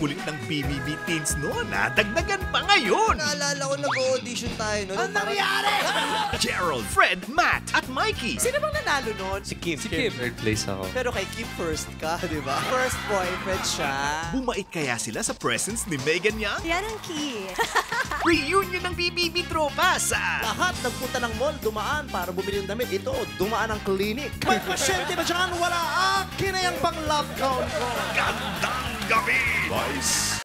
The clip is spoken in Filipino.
kulit ng BBB teens noon, nadagdagan pa ngayon. Naalala ko nag-audition tayo noon. Ang nangyari? Gerald, Fred, Matt, at Mikey. Sino bang nanalo nun? Si Kim. Si Kim. Third place ako. Pero kay Kim first ka, di ba? First boyfriend siya. Bumait kaya sila sa presence ni Megan Young? Yan ang key. Reunion ng BBB tropa sa... Lahat nagpunta ng mall, dumaan para bumili ng damit. Ito, dumaan ang clinic. May pasyente ba dyan? Wala. Akin na yung pang love count ko. Gabi! Vice